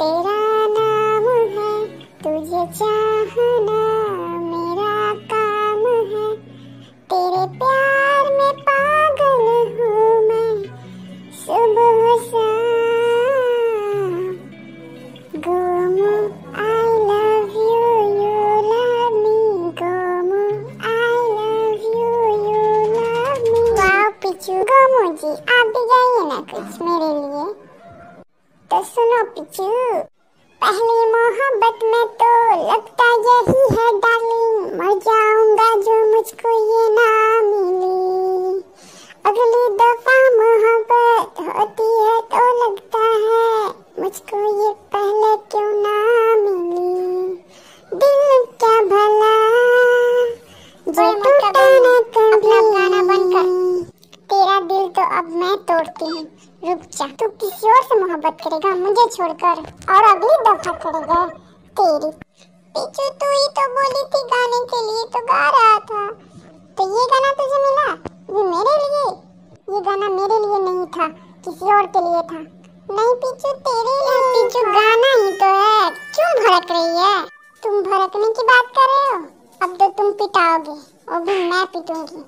तेरा नाम है, तुझे चाहना मेरा काम है। तेरे प्यार में पागल हूँ मैं, सुबह you you love I love you you love me wow पिचू गोमो जी आप भी गाइए ना कुछ, मेरे तो सुनो पिचू। पहली मोहब्बत में तो लगता यही है डार्लिंग मर जाऊँगा जो मुझको ये ना मिली। अगली दफ़ा मोहब्बत होती है तो लगता है मुझको ये पहले क्यों ना मिली दिल क्या भला जो टूटा न कभी गाना बंद कर तेरा दिल तो तोड़ती हूँ। रुक जा तू किसी और से मोहब्बत करेगा मुझे छोड़कर और अगली दफ़ा करेगा तेरी। पीछू तू ही तो बोली थी गाने के लिए तो गा रहा था। तो ये गाना तुझे मिला? ये मेरे लिए? ये गाना मेरे लिए नहीं था किसी और के लिए था। नहीं पीछू तेरे लिए पीछू गाना ही तो है। क्यों भड़क रही है? तुम भड़कने की बात कर रहे हो? अब तो तुम पिटाओगे और भी मैं पिटूँगी।